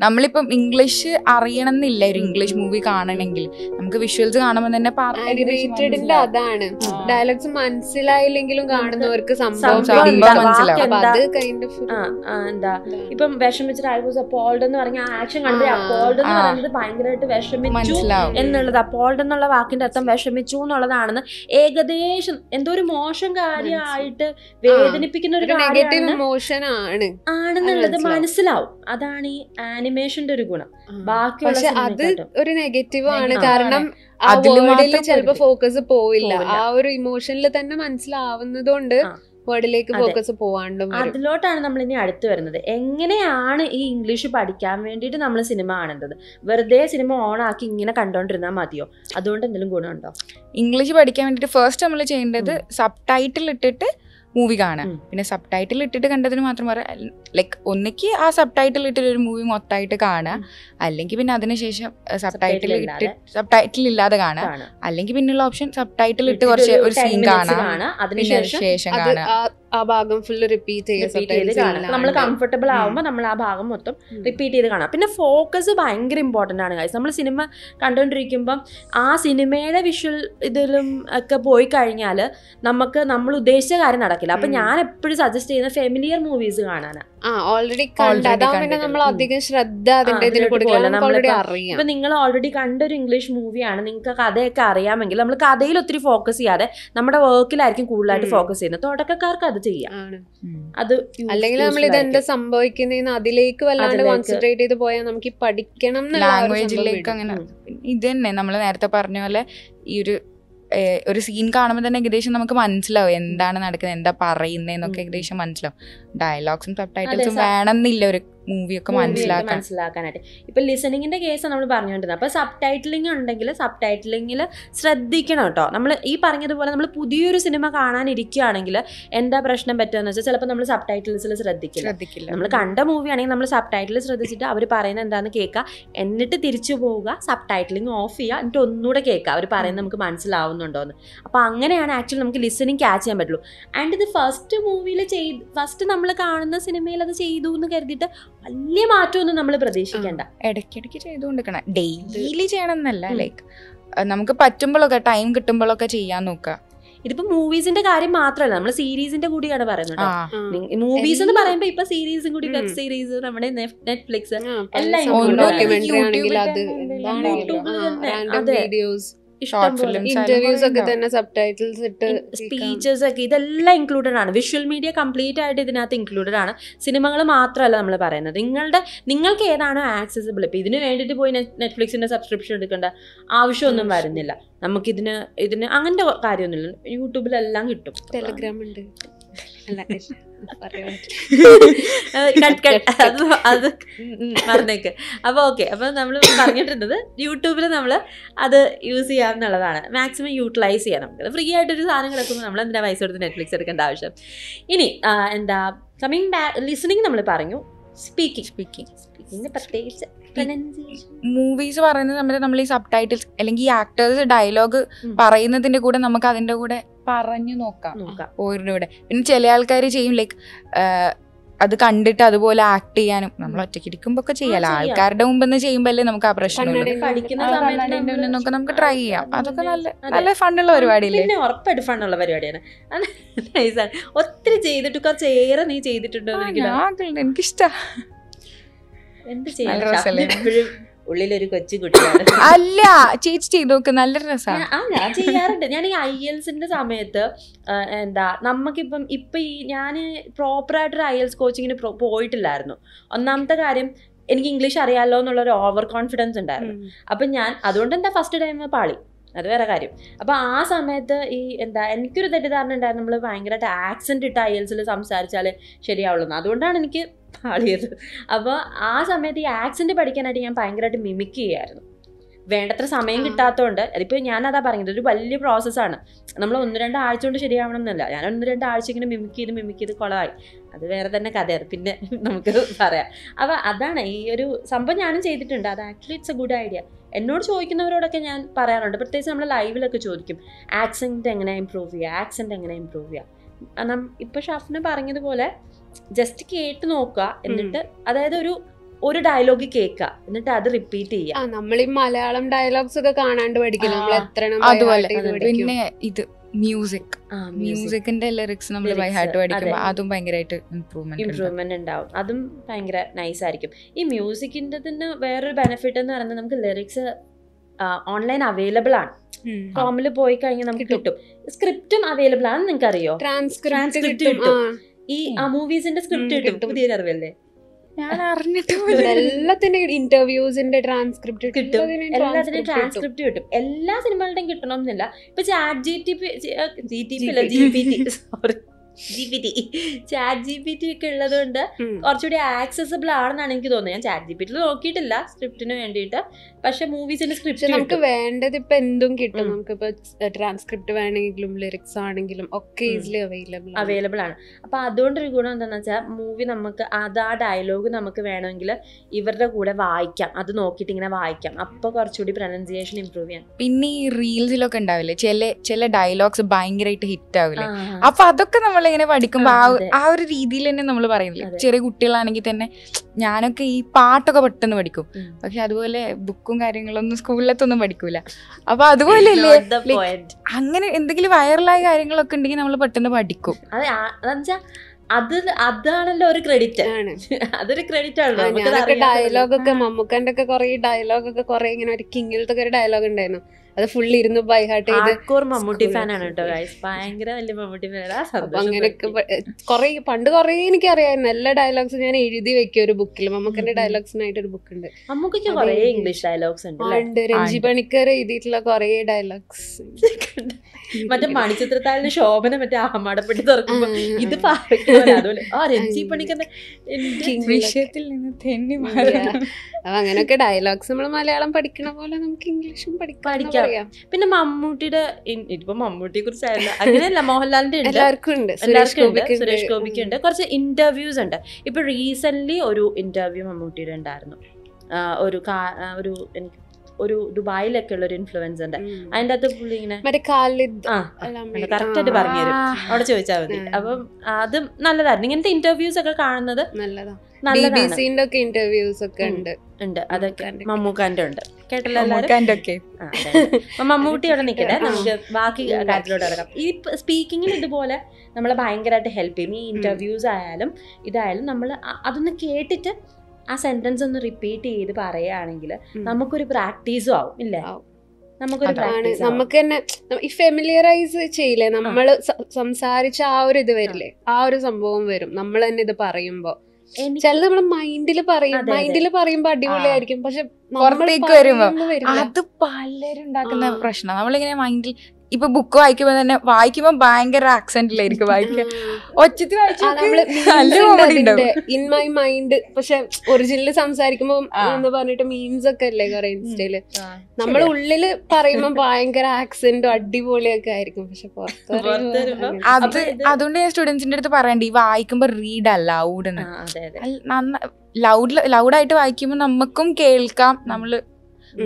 നമ്മളിപ്പം ഇംഗ്ലീഷ് അറിയണമെന്നില്ല ഒരു English movie കാണണമെങ്കിൽ. നമുക്ക് വിഷ്വൽസ് കാണുമ്പോൾ തന്നെ ആനിമേറ്റഡിന്റെ അതാണ്. ഡയലോഗ്സ് മനസ്സിലായില്ലെങ്കിലും കാണുന്നവർക്ക് സംഭവം. എന്താ? ഇപ്പം വിഷമിച്ചിട്ട് ഐ വാസ് അപ്പോൾഡ് എന്ന് പറഞ്ഞ ആക്ഷൻ കണ്ടത് ആ. അപ്പോൾഡ് എന്ന്. പറയുന്നത് ഭയങ്കരമായിട്ട് വിഷമിച്ചു എന്നുള്ളത്. അപ്പോൾഡ് എന്നുള്ള വാക്കിന്റെ അർത്ഥം വിഷമിച്ചു എന്നുള്ളതാണെന്ന് ഏകദേശം എന്തോ ഒരു മോശം കാര്യമായിട്ട് വേദനിപ്പിക്കുന്ന ഒരു നെഗറ്റീവ് ഇമോഷൻ ആണ്. ആണെന്നുള്ളത് മനസ്സിലാവും. മനസ്സിലാവും. അതാണ് ഈ ആനിമേഷന്റെ ഒരു ഗുണം. ബാക്കിയുള്ള പക്ഷെ അത് ഒരു നെഗറ്റീവ് ആണ്. കാരണം ചിലപ്പോ ഫോക്കസ് പോവില്ല. ആ ഒരു ഇമോഷനിൽ തന്നെ മനസ്സിലാവുന്നതുകൊണ്ട്. വേർഡിലേക്ക് ഫോക്കസ് പോവാണ്ടും അതിലോട്ടാണ് നമ്മൾ ഇനി അടുത്ത് വരുന്നത്. എങ്ങനെയാണ് ഈ ഇംഗ്ലീഷ് പഠിക്കാൻ വേണ്ടിയിട്ട് നമ്മൾ സിനിമ കാണേണ്ടത് വെറുതെ സിനിമ ഓൺ ആക്കി ഇങ്ങനെ കണ്ടോണ്ടിരുന്നാൽ മതിയോ? അതുകൊണ്ട് എന്തെങ്കിലും ഗുണമുണ്ടോ? ഇംഗ്ലീഷ് പഠിക്കാൻ വേണ്ടിയിട്ട് ഫസ്റ്റ് നമ്മൾ ചെയ്യേണ്ടത് സബ് ടൈറ്റിൽ ഇട്ടിട്ട് മൂവി കാണുക പിന്നെ സബ് ടൈറ്റിൽ ഇട്ടിട്ട് കണ്ടതിന് മാത്രം പറയാം. ലൈക്ക് ഒന്നിക്ക് ആ സബ് ടൈറ്റിൽ ഇട്ടിട്ട് ഒരു മൂവി മൊത്തമായിട്ട് കാണുക അല്ലെങ്കിൽ പിന്നെ അതിനുശേഷം സബ് ടൈറ്റിൽ ഇട്ടിട്ട് ഇട്ട് സബ് ടൈറ്റിൽ ഇല്ലാതെ കാണുക അല്ലെങ്കിൽ പിന്നെയുള്ള ഓപ്ഷൻ സബ് ടൈറ്റിൽ ഇട്ട് കുറച്ച് ഒരു ഒരു 10 സീൻ കാണാം. അതിനുശേഷം ശേഷം അത് കാണാം. ആ- ഭാഗം ഫുള്ള് റിപ്പീറ്റ് ചെയ്യുക നമ്മൾ കംഫർട്ടബിൾ ആവുമ്പോൾ നമ്മൾ ആ ഭാഗം മൊത്തം റിപ്പീറ്റ് ചെയ്ത് കാണാം. പിന്നെ ഫോക്കസ് ഭയങ്കര ഇമ്പോർട്ടന്റ് ആണ് കാര്യം നമ്മൾ സിനിമ കണ്ടുകൊണ്ടിരിക്കുമ്പം ആ സിനിമയുടെ വിഷ്വൽ ഇതിലും ഒക്കെ പോയി കഴിഞ്ഞാൽ നമുക്ക് നമ്മൾ ഉദ്ദേശിച്ച കാര്യം നടക്കില്ല. അപ്പം ഞാൻ എപ്പോഴും സജസ്റ്റ് ചെയ്യുന്ന ഫെമിലിയർ മൂവീസ് കാണാനാണ്. ആ ഓൾറെഡി കണ്ട് പിന്നെ നമ്മൾ അധികം ശ്രദ്ധ അതിന്റെ ഇതിൽ ഇപ്പം നിങ്ങൾ ഓൾറെഡി കണ്ടൊരു ഇംഗ്ലീഷ് മൂവിയാണ് നിങ്ങൾക്ക് കഥയൊക്കെ അറിയാമെങ്കിൽ നമ്മൾ കഥയിൽ ഒത്തിരി ഫോക്കസ് ചെയ്യാതെ നമ്മുടെ വർക്കിലായിരിക്കും കൂടുതലായിട്ട് ഫോക്കസ് ചെയ്യുന്നത്. തുടക്കക്കാർക്ക് അത് ചെയ്യാം. അത് അല്ലെങ്കിൽ നമ്മൾ ഇത് എന്താ സംഭവിക്കുന്നതെന്ന് അതിലേക്ക് വല്ലാണ്ട് അതിലേക്ക്. കോൺസെൻട്രേറ്റ് ചെയ്ത് പോയാൽ നമുക്ക് ഈ പഠിക്കണം എന്നുള്ള ആ ഒരു സംഭവം ലാംഗ്വേജിലേക്ക് വിടും. അങ്ങനെ ഉം. ഇത് തന്നെ നമ്മൾ നേരത്തെ പറഞ്ഞ പോലെ ഈ ഒരു ഒരു സീൻ കാണുമ്പോൾ തന്നെ ഏകദേശം നമുക്ക് മനസ്സിലാവും എന്താണ് നടക്കുന്നത് എന്താ പറയുന്നതെന്നൊക്കെ. ഏകദേശം മനസ്സിലാവും ഡയലോഗ്സും സബ് ടൈറ്റിൽസും വേണമെന്നില്ല ഒരു മൂവിയൊക്കെ മനസ്സിലാക്കാൻ. മനസ്സിലാക്കാനായിട്ട്. ഇപ്പൊ ലിസണിങ്ങിന്റെ കേസ് നമ്മൾ പറഞ്ഞുകൊണ്ടിരുന്നത്. അപ്പോൾ സബ് ടൈറ്റിലിംഗ് ഉണ്ടെങ്കിൽ സബ് ടൈറ്റിലിംഗിൽ ശ്രദ്ധിക്കണം കേട്ടോ. നമ്മൾ ഈ പറഞ്ഞതുപോലെ നമ്മൾ പുതിയൊരു സിനിമ കാണാനിരിക്കുകയാണെങ്കിൽ എന്താ പ്രശ്നം പറ്റുമെന്ന് വെച്ചാൽ ചിലപ്പോൾ നമ്മൾ സബ് ടൈറ്റിൽസിൽ ശ്രദ്ധിക്കില്ല. ശ്രദ്ധിക്കില്ല. നമ്മൾ കണ്ട മൂവി ആണെങ്കിൽ നമ്മൾ സബ് ടൈറ്റിൽ ശ്രദ്ധിച്ചിട്ട് അവർ പറയുന്നത് എന്താണെന്ന് കേൾക്കുക. എന്നിട്ട് തിരിച്ചു പോവുക സബ് ടൈറ്റിലിംഗ് ഓഫ് ചെയ്യുക എന്നിട്ട് ഒന്നുകൂടെ കേൾക്കുക. അവർ പറയുന്നത് നമുക്ക് മനസ്സിലാവുന്നുണ്ടോ എന്ന് അപ്പോൾ അങ്ങനെയാണ് ആക്ച്വലി നമുക്ക് ലിസണിങ് ക്യാച്ച് ചെയ്യാൻ പറ്റുള്ളൂ. ആൻഡ് ഇത് ഫസ്റ്റ് മൂവിയിൽ ചെയ്ത് ഫസ്റ്റ് നമ്മൾ കാണുന്ന സിനിമയിൽ അത് ചെയ്തു എന്ന് കരുതിയിട്ട് വലിയ മാറ്റമൊന്നും നമ്മൾ പ്രതീക്ഷിക്കേണ്ട. ഇടയ്ക്കിടയ്ക്ക് ചെയ്തുകൊണ്ടിരിക്കണം. ഡെയിലി ചെയ്യണം എന്നല്ല ലൈക്ക് നമുക്ക് പറ്റുമ്പോഴൊക്കെ ടൈം കിട്ടുമ്പോഴൊക്കെ ചെയ്യാൻ നോക്കുക. ഇതിപ്പോ മൂവീസിന്റെ കാര്യം മാത്രമല്ല നമ്മൾ സീരീസിന്റെ കൂടിയാണ് പറയുന്നത്. മൂവീസ് എന്ന് പറയുമ്പോ പറയുമ്പോൾ ഇപ്പൊ സീരീസും കൂടി. വെബ് സീരീസ് നമ്മുടെ നെറ്റ്ഫ്ലിക്സ് എല്ലാം പല ഡോക്യുമെന്ററി ആണെങ്കിൽ യൂട്യൂബിൽ. വീഡിയോസ് ഇന്റർവ്യൂസ് ഒക്കെ തന്നെ സബ് ടൈറ്റിൽസ് ഇട്ട് സ്പീച്ചസ് ഒക്കെ ഇതെല്ലാം ഇൻക്ലൂഡഡ് ആണ്. വിഷ്വൽ മീഡിയ കംപ്ലീറ്റ് ആയിട്ട് ഇതിനകത്ത് ഇൻക്ലൂഡഡ് ആണ്. സിനിമകൾ മാത്രമല്ല നമ്മൾ പറയുന്നത്. നിങ്ങളുടെ നിങ്ങൾക്ക് ഏതാണോ ആക്സസിബിൾ ഇപ്പം ഇതിന് വേണ്ടിയിട്ട് പോയി നെറ്റ്ഫ്ലിക്സിന്റെ സബ്സ്ക്രിപ്ഷൻ എടുക്കേണ്ട ആവശ്യമൊന്നും ആവശ്യം. വരുന്നില്ല. നമുക്കിതിന് ഇതിന് അങ്ങനത്തെ കാര്യമൊന്നുമില്ല. യൂട്യൂബിലെല്ലാം കിട്ടും. ടെലഗ്രാം ഉണ്ട്. അത് പറഞ്ഞേക്ക്. അപ്പോൾ ഓക്കെ അപ്പൊ നമ്മൾ പറഞ്ഞിട്ടുണ്ടത് യൂട്യൂബിൽ നമ്മൾ അത് യൂസ് ചെയ്യാം എന്നുള്ളതാണ് മാക്സിമം യൂട്ടിലൈസ് ചെയ്യാം നമുക്ക്. ഫ്രീ ആയിട്ടൊരു സാധനം കിടക്കുമ്പോൾ നമ്മൾ എന്തിനാ പൈസ കൊടുത്ത് നെറ്റ്ഫ്ലിക്സ് എടുക്കേണ്ട ആവശ്യം? ഇനി എന്താ കമ്മിങ് ബാക്ക് ലിസണിങ് നമ്മൾ പറഞ്ഞു. സ്പീക്കിംഗ് സ്പീക്കിംഗ് സ്പീക്കിംഗ് പ്രത്യേകിച്ച്. മൂവീസ് പറയുന്ന സമയത്ത് നമ്മൾ ഈ സബ് ടൈറ്റിൽസ് അല്ലെങ്കിൽ ഈ ആക്ടേഴ്സ് ഡയലോഗ്. പറയുന്നതിന്റെ കൂടെ നമുക്ക് അതിന്റെ കൂടെ പറഞ്ഞു നോക്കാം. ഓരുടെ കൂടെ. പിന്നെ ചില ആൾക്കാർ ചെയ്യും ലൈക്ക് അത് കണ്ടിട്ട് അതുപോലെ ആക്ട് ചെയ്യാനും. നമ്മൾ ഒറ്റയ്ക്ക് ഇരിക്കുമ്പോ ഒക്കെ ചെയ്യാലോ. ചെയ്യാം. ആൾക്കാരുടെ മുമ്പ് ചെയ്യുമ്പോഴല്ലേ നമുക്ക് ആ പ്രശ്നം നമ്മൾ നമുക്ക് ട്രൈ ചെയ്യാം. അതൊക്കെ നല്ല. നല്ല ഫണ്ടുള്ള പരിപാടിയല്ലേ? പിന്നെ ഉറപ്പായിട്ട് ഫണ്ണുള്ള പരിപാടിയാണ്. ഒത്തിരി ചെയ്തിട്ട് കുറച്ചേറെ നീ ചെയ്തിട്ടുണ്ടോ. എനിക്കിഷ്ട. എന്ത് ചെയ്യാൻ ഉള്ളിലൊരു കൊച്ചു കുട്ടിയാണ്. അല്ല ചേച്ചി ചെയ്ത് നോക്ക് നല്ല രസമാണ് ആ ഞാൻ ചെയ്യാറുണ്ട്. ഞാൻ ഈ ഐ എൽസിന്റെ സമയത്ത് എന്താ നമുക്കിപ്പം ഇപ്പൊ ഈ ഞാൻ പ്രോപ്പറായിട്ടൊരു ഐ എൽസ് കോച്ചിങ്ങിന് പോയിട്ടില്ലായിരുന്നു. ഒന്നാമത്തെ കാര്യം എനിക്ക് ഇംഗ്ലീഷ് അറിയാലോ എന്നുള്ള ഒരു ഓവർ കോൺഫിഡൻസ് ഉണ്ടായിരുന്നു അപ്പം ഞാൻ അതുകൊണ്ട് എന്താ ഫസ്റ്റ് ടൈം പാളി. അത് വേറെ കാര്യം. അപ്പോൾ ആ സമയത്ത് ഈ എന്താ എനിക്കൊരു തെറ്റിദ്ധാരണ ഉണ്ടായിരുന്നു. നമ്മൾ ഭയങ്കരമായിട്ട് ആക്സെന്റ് ഇട്ട് ഐ എൽസിൽ സംസാരിച്ചാൽ ശരിയാവുള്ളൂ. അതുകൊണ്ടാണ് എനിക്ക് പാളിയത് അപ്പോൾ ആ സമയത്ത് ഈ ആക്സിന്റ് പഠിക്കാനായിട്ട് ഞാൻ ഭയങ്കരമായിട്ട് മിമിക് ചെയ്യായിരുന്നു വേണ്ടത്ര സമയം. കിട്ടാത്തതുകൊണ്ട് അതിപ്പോൾ ഞാനതാ പറഞ്ഞത് ഒരു വലിയ പ്രോസസ്സാണ് നമ്മൾ ഒന്ന് രണ്ട് ആഴ്ച കൊണ്ട് ശരിയാവണം എന്നല്ല ഞാൻ ഒന്ന് രണ്ട് ആഴ്ച ഇങ്ങനെ മിമിക് ചെയ്ത് മിമിക് ചെയ്ത് കുളമായി അത് വേറെ തന്നെ കഥയാണ് പിന്നെ നമുക്ക് പറയാം. അപ്പോൾ അതാണ് ഈ ഒരു സംഭവം ഞാനും ചെയ്തിട്ടുണ്ട്. അത് actually it's a good idea എന്നോട് ചോദിക്കുന്നവരോടൊക്കെ ഞാൻ പറയാറുണ്ട്. പ്രത്യേകിച്ച് നമ്മൾ ലൈവിലൊക്കെ ചോദിക്കും. ആക്സെന്റ് എങ്ങനെ ഇമ്പ്രൂവ് ചെയ്യുക? ആക്സെന്റ് എങ്ങനെ ഇമ്പ്രൂവ് ചെയ്യുക? ഇപ്പോൾ ഷഫ്ന പറഞ്ഞതുപോലെ ജസ്റ്റ് കേട്ട് നോക്കുക എന്നിട്ട് അതായത് ഒരു ഒരു ഡയലോഗ് കേൾക്കുക. എന്നിട്ട് അത് റിപ്പീറ്റ് ചെയ്യുക. ആ നമ്മൾ ഈ മലയാളം ഡയലോഗ്സ് ഒക്കെ കാണാണ്ട് പഠിക്കണം നമ്മൾ എത്ര അതുപോലെ. പിന്നെ ഇത് മ്യൂസിക് മ്യൂസിക്കിന്റെ ലിറിക്സ് നമ്മൾ ബൈ Lyrics, ഹാർട്ട് പഠിക്കുമ്പോൾ അതും. ഭയങ്കരമായിട്ട് ഇംപ്രൂവ്മെന്റ് ഇംപ്രൂവ്മെന്റ് ഉണ്ടാവും. അതും ഭയങ്കര നൈസ് ആയിരിക്കും. ഈ മ്യൂസിക്കിന്റെ തന്നെ വേറൊരു ബെനിഫിറ്റ് എന്ന് പറയുന്നത് നമുക്ക് ലിറിക്സ് ഓൺലൈൻ അവൈലബിൾ ആണ്. കോമിൽ പോയി കഴിഞ്ഞാൽ നമുക്ക് കിട്ടും. സ്ക്രിപ്റ്റും അവൈലബിൾ ആണെന്ന് നിങ്ങൾക്ക് അറിയോ ട്രാൻസ്ക്രിപ്റ്റ് കിട്ടും. ഈ ആ മൂവീസിന്റെ സ്ക്രിപ്റ്റ് കിട്ടും. പുതിയ അറിവല്ലേ? ഞാൻ അറിഞ്ഞിട്ട് ഇവിടെ എല്ലാത്തിന്റെ ഇന്റർവ്യൂസിന്റെ ട്രാൻസ്ക്രിപ്റ്റ് കിട്ടും. എല്ലാത്തിനും ട്രാൻസ്ക്രിപ്റ്റ് കിട്ടും. എല്ലാ സിനിമകളുടെയും കിട്ടണം എന്നില്ല. ഇപ്പൊ chat G T P G T P അല്ല G P T sorry G P T chat G P T ഒക്കെ ഉള്ളത് കൊണ്ട് കുറച്ചുകൂടി ആക്സസിബിൾ ആണെന്നാണ് എനിക്ക് തോന്നുന്നത്. ഞാൻ ചാറ്റ് ജി പി ടി നോക്കിയിട്ടില്ല സ്ക്രിപ്റ്റിന് വേണ്ടിയിട്ട്. പക്ഷെ മൂവീസിന്റെ സ്ക്രിപ്റ്റ് നമുക്ക് വേണ്ടത് ഇപ്പൊ എന്തും കിട്ടും. ഉം. നമുക്ക് ഇപ്പൊ ട്രാൻസ്ക്രിപ്റ്റ് വേണമെങ്കിലും ലിറിക്സ് ആണെങ്കിലും ഒക്കെ. ഈസിലി അവൈലബിൾ അവൈലബിൾ ആണ്. അപ്പൊ അതുകൊണ്ടൊരു ഗുണം എന്താണെന്ന് വെച്ചാൽ മൂവി നമുക്ക് അത് ആ ഡയലോഗ് നമുക്ക് വേണമെങ്കിൽ ഇവരുടെ കൂടെ വായിക്കാം. അത് നോക്കിയിട്ട് ഇങ്ങനെ വായിക്കാം. അപ്പൊ കുറച്ചുകൂടി പ്രൊനൗൺസിയേഷൻ ഇമ്പ്രൂവ് ചെയ്യാം പിന്നെ ഈ റീൽസിലൊക്കെ ഉണ്ടാവില്ലേ? ചില ചില ഡയലോഗ്സ് ഭയങ്കരമായിട്ട് ഹിറ്റ് ആവില്ലേ? അപ്പൊ അതൊക്കെ നമ്മൾ ഇങ്ങനെ പഠിക്കുമ്പോൾ ആ, ആ ഒരു രീതിയിൽ തന്നെ നമ്മൾ പറയുന്നില്ലേ? ചെറിയ കുട്ടികളാണെങ്കിൽ തന്നെ ഞാനൊക്കെ ഈ പാട്ടൊക്കെ പെട്ടെന്ന് പഠിക്കും. പക്ഷെ അതുപോലെ ബുക്കും കാര്യങ്ങളൊന്നും സ്കൂളിലത്തൊന്നും പഠിക്കൂല. അപ്പൊ point. അങ്ങനെ എന്തെങ്കിലും വൈറലായ കാര്യങ്ങളൊക്കെ ഉണ്ടെങ്കിൽ നമ്മൾ പെട്ടെന്ന് പഠിക്കും. അതെ അതാണല്ലോ ഒരു ക്രെഡിറ്റ് ആണ്. അതൊരു ക്രെഡിറ്റ് ആണല്ലോ ഡയലോഗൊക്കെ മമ്മൂക്കാന്റെ ഒക്കെ കുറെ ഡയലോഗൊക്കെ കുറെ ഇങ്ങനെ ഒരു കിങ്ങിലത്തെ ഒരു ഡയലോഗ് ഉണ്ടായിരുന്നു. അത് ഫുൾ ഇരുന്ന് ബൈ ഹാർട്ട് ചെയ്ത് മമ്മൂട്ടി ഫാനാണ് ഫാൻ ആണ് കേട്ടോ ഭയങ്കര വലിയ മമ്മൂട്ടി ഫാൻ അപ്പൊ അങ്ങനെയൊക്കെ കുറെ പണ്ട് കുറെ എനിക്ക് അറിയാം എല്ലാ ഡയലോഗ്സ് ഞാൻ എഴുതി വെക്കും ഒരു ബുക്കിൽ മമ്മൂക്കന്റെ. ഡയലോഗ്സിനായിട്ട് ഒരു ബുക്ക് ഉണ്ട്. കുറേ ഇംഗ്ലീഷ് ഡയലോഗ്സ് ഉണ്ട് രഞ്ജി പണിക്കർ എഴുതിയിട്ടുള്ള കുറെ ഡയലോഗ്സ് മറ്റേ മണിച്ചിത്രത്താലിന്റെ ശോഭന മറ്റേ ആമാടപ്പെട്ടി തുറക്കുമ്പോ ഇത് അതുപോലെ. ആ രഞ്ജി. വിഷയത്തിൽ നിന്ന് തെന്നി. മാറണം അപ്പൊ അങ്ങനെയൊക്കെ ഡയലോഗ്സ് നമ്മൾ മലയാളം പഠിക്കണ പോലെ നമുക്ക് ഇംഗ്ലീഷും പഠിക്കാം. പിന്നെ മമ്മൂട്ടിയുടെ ഇപ്പൊ മമ്മൂട്ടിയെ കുറിച്ചായിരുന്നു അങ്ങനെയല്ല മോഹൻലാലിന്റെ ഉണ്ട്. എല്ലാവർക്കും സുരേഷ് ഗോപിക്ക് ഉണ്ട്. കുറച്ച് ഇന്റർവ്യൂസ് ഉണ്ട്. ഇപ്പൊ റീസെന്റ് ഒരു ഇന്റർവ്യൂ മമ്മൂട്ടിയുടെ ഉണ്ടായിരുന്നു. ഒരു ഒരു എനിക്ക് ഒരു ദുബായിലൊക്കെ ഉള്ള ഒരു ഇൻഫ്ലുവൻസ് ഉണ്ട്. അതിന്റെ അകത്ത് പുള്ളി ഇങ്ങനെ കറക്റ്റായിട്ട് ഖാലിദ് ആ അല്ല, കറക്റ്റ് ആയിട്ട് പറഞ്ഞു തരും അവിടെ ചോദിച്ചാൽ മതി. അപ്പം അത് നല്ലതായിരുന്നു. ഇങ്ങനത്തെ ഇന്റർവ്യൂസ് ഒക്കെ കാണുന്നത് നല്ലതാണ്. ഒക്കെ ഇന്റർവ്യൂസ് ഒക്കെ ഉണ്ട്. ഉണ്ട്. അതൊക്കെ മമ്മൂക്കാന്റെ. ഉണ്ട് കേട്ടല്ലോ. മമ്മൂട്ടി അവിടെ നിൽക്കട്ടെ. നമുക്ക് ബാക്കി. കാര്യത്തിലോട്ട് ഇറങ്ങാം. ഈ സ്പീക്കിങ്ങിൽ ഇതുപോലെ നമ്മളെ ഭയങ്കരമായിട്ട് ഹെൽപ്പ് ചെയ്യും. ഈ ഇന്റർവ്യൂസ് ആയാലും ഇതായാലും നമ്മൾ അതൊന്ന് കേട്ടിട്ട് ആ സെന്റൻസ് ഒന്ന് റിപ്പീറ്റ് ചെയ്ത് പറയുകയാണെങ്കിൽ നമുക്കൊരു പ്രാക്ടീസും ആവും ഇല്ലേ? നമുക്കൊരു നമുക്ക് തന്നെ ഈ ഫെമിലിയറൈസ് ചെയ്യില്ലേ? നമ്മൾ സംസാരിച്ച ആ ഒരു ഇത് വരില്ലേ? ആ. ഒരു സംഭവം വരും. നമ്മൾ തന്നെ ഇത് പറയുമ്പോ. ചിലത് നമ്മൾ മൈൻഡിൽ പറയും. മൈൻഡിൽ പറയുമ്പോ അടിപൊളിയായിരിക്കും. പക്ഷെ പുറത്തേക്ക് വരുമ്പോ. അത് പലരും ഉണ്ടാക്കുന്ന. പ്രശ്നം. നമ്മളിങ്ങനെ മൈൻഡിൽ ഇപ്പൊ ബുക്ക് വായിക്കുമ്പോ തന്നെ വായിക്കുമ്പോ ഭയങ്കര ആക്സെന്റിലായിരിക്കും വായിക്കുക ഒച്ചത്തിൽ. ഇൻ മൈ മൈൻഡ് പക്ഷെ ഒറിജിനൽ സംസാരിക്കുമ്പോ. എന്ന് പറഞ്ഞിട്ട് മീംസ് ഒക്കെ അല്ലേ കുറെ ഇൻസ്റ്റയിൽ? നമ്മളെ നമ്മൾ ഉള്ളിൽ പറയുമ്പോ ഭയങ്കര ആക്സെന്റും അടിപൊളിയൊക്കെ ആയിരിക്കും. പക്ഷെ പുറത്ത്. അത് അതുകൊണ്ട് ഞാൻ സ്റ്റുഡൻസിന്റെ അടുത്ത് പറയണ്ട ഈ വായിക്കുമ്പോ റീഡ് അതെ അതെ. ലൗഡ് ലൗഡായിട്ട് വായിക്കുമ്പോ നമുക്കും കേൾക്കാം. നമ്മൾ.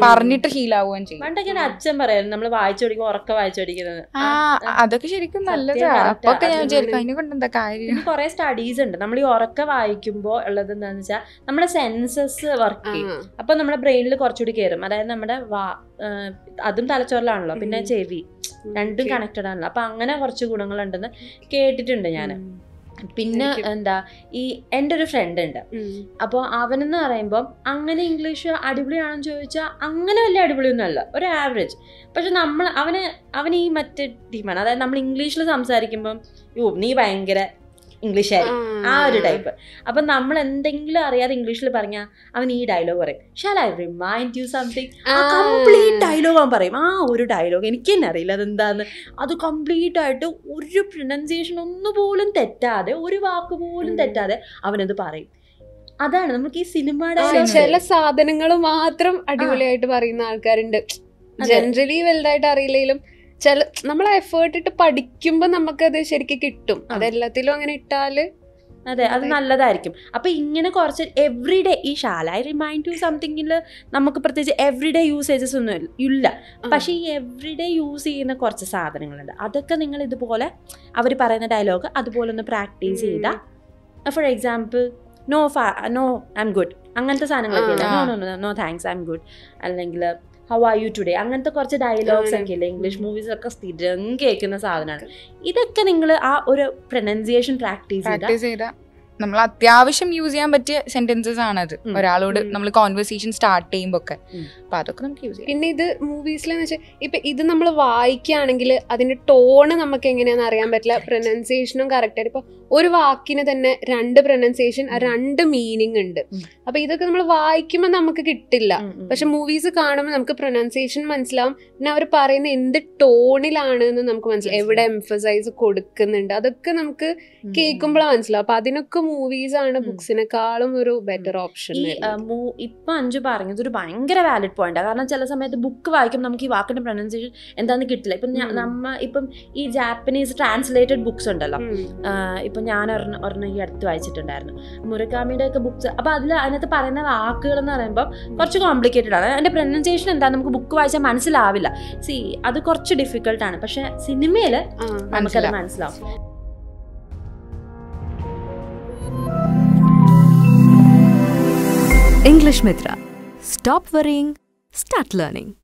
പറഞ്ഞിട്ട് ഹീലാവുകയും ചെയ്യും. പണ്ടൊക്കെ അച്ഛൻ പറയായിരുന്നു നമ്മൾ വായിച്ചു പഠിക്കുമ്പോൾ ഉറക്ക വായിച്ചു പഠിക്കുന്നത്. ആ അതൊക്കെ ശരിക്കും നല്ലതാണ് നല്ലതാ. അപ്പൊ ഞാൻ. വിചാരിക്കും അതിനെ കൊണ്ട് എന്താ കാര്യം? കൊറേ കുറെ സ്റ്റഡീസ് ഉണ്ട്. നമ്മൾ ഈ ഉറക്ക വായിക്കുമ്പോൾ ഉള്ളത് എന്താന്ന് വെച്ചാൽ നമ്മുടെ സെൻസസ് വർക്ക് ചെയ്യും. അപ്പൊ നമ്മുടെ ബ്രെയിനിൽ കുറച്ചുകൂടി കയറും അതായത് നമ്മുടെ വാ അതും തലച്ചോറിലാണല്ലോ പിന്നെ ചെവി. രണ്ടും. കണക്റ്റഡ് ആണല്ലോ. അപ്പൊ അങ്ങനെ കുറച്ച് ഗുണങ്ങളുണ്ടെന്ന് കേട്ടിട്ടുണ്ട് ഞാൻ. പിന്നെ എന്താ ഈ എന്റെ ഒരു ഫ്രണ്ട് ഉണ്ട് അപ്പോൾ അവനെന്ന് പറയുമ്പം അങ്ങനെ ഇംഗ്ലീഷ് അടിപൊളിയാണെന്ന് ചോദിച്ചാൽ അങ്ങനെ വലിയ അടിപൊളിയൊന്നും അല്ല ഒരു ആവറേജ് പക്ഷെ നമ്മൾ അവന് അവൻ ഈ മറ്റേ ടീമാണ് അതായത് നമ്മൾ ഇംഗ്ലീഷിൽ സംസാരിക്കുമ്പം യോ നീ ഭയങ്കര ഇംഗ്ലീഷ് ആയിരിക്കും ആ ഒരു ടൈപ്പ് അപ്പൊ നമ്മൾ എന്തെങ്കിലും അറിയാതെ ഇംഗ്ലീഷിൽ പറഞ്ഞാൽ അവൻ ഈ ഡയലോഗ് പറയും. Shall I remind you something. Complete dialogue അവൻ പറയും. ആ ഒരു ഡയലോഗ് എനിക്ക് തന്നെ അറിയില്ല അതെന്താന്ന്. അത് കംപ്ലീറ്റ് ആയിട്ട് ഒരു പ്രൊനൗൺസിയേഷൻ ഒന്നുപോലും തെറ്റാതെ ഒരു വാക്ക് പോലും. തെറ്റാതെ അവനത് പറയും. അതാണ് നമുക്ക് ഈ സിനിമ ചില സാധനങ്ങൾ മാത്രം അടിപൊളിയായിട്ട് പറയുന്ന ആൾക്കാരുണ്ട്. ജനറലി വലുതായിട്ട് അറിയില്ലെങ്കിലും ചില നമ്മൾ എഫേർട്ട് ഇട്ട് പഠിക്കുമ്പോ നമുക്കത് ശരിക്കും കിട്ടും. അതെല്ലാത്തിലും അങ്ങനെ ഇട്ടാൽ അതെ അത് നല്ലതായിരിക്കും. അപ്പൊ ഇങ്ങനെ കുറച്ച് എവറി ഡേ ഈ ഷാലായി റിമൈൻഡ് യു സംതിങ്ങിൽ നമുക്ക് പ്രത്യേകിച്ച് എവറി ഡേ യൂസേജസ് ഒന്നും ഇല്ല- പക്ഷെ ഈ എവറി ഡേ യൂസ് ചെയ്യുന്ന കുറച്ച് സാധനങ്ങളുണ്ട്. അതൊക്കെ നിങ്ങൾ ഇതുപോലെ അവർ പറയുന്ന ഡയലോഗ് അതുപോലെ ഒന്ന് പ്രാക്ടീസ് ചെയ്ത. ചെയ്താൽ for example no no I'm good അങ്ങനത്തെ സാധനങ്ങളൊക്കെ no no no no thanks I'm good അല്ലെങ്കിൽ ഹൗ ആർ യു ടുഡേ അങ്ങനത്തെ കുറച്ച് ഡയലോഗ്സ്. ഒക്കെ ഇല്ലേ? ഇംഗ്ലീഷ് മൂവീസിലൊക്കെ സ്ഥിരം കേൾക്കുന്ന സാധനമാണ്. ഇതൊക്കെ നിങ്ങൾ ആ ഒരു പ്രൊനൗൺസിയേഷൻ പ്രാക്ടീസ് ചെയ്താൽ നമ്മൾ അത്യാവശ്യം യൂസ് ചെയ്യാൻ പറ്റിയ സെന്റൻസസ് ആണത്. അത് ഒരാളോട് നമ്മൾ കോൺവെർസേഷൻ സ്റ്റാർട്ട് ചെയ്യുമ്പോൾ ഒക്കെ അപ്പൊ അതൊക്കെ നമുക്ക് യൂസ് ചെയ്യാം. പിന്നെ ഇത് മൂവീസിലെന്ന് വെച്ചാൽ ഇപ്പൊ ഇത് നമ്മൾ വായിക്കുകയാണെങ്കിൽ അതിന്റെ ടോണ് നമുക്ക് എങ്ങനെയാണെന്ന് അറിയാൻ പറ്റില്ല. പ്രൊനൗൺസിയേഷനും കറക്റ്റ് ആയിട്ട്. ഇപ്പൊ ഒരു വാക്കിന് തന്നെ രണ്ട് പ്രൊനൗൺസിയേഷൻ രണ്ട് മീനിങ് ഉണ്ട്. അപ്പൊ ഇതൊക്കെ നമ്മൾ വായിക്കുമ്പോൾ നമുക്ക് കിട്ടില്ല. പക്ഷെ മൂവീസ് കാണുമ്പോൾ നമുക്ക് പ്രൊനൗൺസിയേഷൻ മനസ്സിലാവും. പിന്നെ അവർ പറയുന്ന എന്ത് ടോണിലാണ് എന്ന് നമുക്ക് മനസ്സിലാവും. എവിടെ എംഫസൈസ് കൊടുക്കുന്നുണ്ട്. അതൊക്കെ നമുക്ക് കേൾക്കുമ്പോഴാണ് മനസ്സിലാവും. അപ്പൊ അതിനൊക്കെ മൂവീസ് ആണ്. ബുക്സിനെക്കാളും ഒരു ബെറ്റർ ഓപ്ഷൻ ഇപ്പൊ അഞ്ചു പറഞ്ഞത് ഒരു ഭയങ്കര വാലിഡ് പോയിന്റ് കാരണം ചില സമയത്ത് ബുക്ക് വായിക്കുമ്പോൾ നമുക്ക് ഈ വാക്കിന്റെ പ്രൊനൗൺസിയേഷൻ എന്താന്ന് കിട്ടില്ല. ഇപ്പം നമ്മ ഇപ്പം ഈ ജാപ്പനീസ് ട്രാൻസ്ലേറ്റഡ് ബുക്സ് ഉണ്ടല്ലോ. ഇപ്പൊ ഞാൻ ഒരെണ്ണം ഒരെണ്ണം ഈ അടുത്ത് വായിച്ചിട്ടുണ്ടായിരുന്നു. മുരക്കാമിയുടെ ഒക്കെ ബുക്സ് അപ്പൊ അതിൽ അതിനകത്ത് പറയുന്ന വാക്കുകൾ എന്ന് പറയുമ്പോൾ കുറച്ച് കോംപ്ലിക്കേറ്റഡ് ആണ്. അതിന്റെ പ്രൊനൗൺസിയേഷൻ എന്താ നമുക്ക് ബുക്ക് വായിച്ചാൽ മനസ്സിലാവില്ല. സി അത് കുറച്ച് ഡിഫിക്കൽട്ടാണ് പക്ഷെ സിനിമയിൽ നമുക്കത്. മനസ്സിലാവും. English Mitra. Stop worrying, start learning.